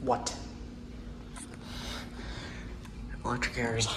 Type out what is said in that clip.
What? Electric errors.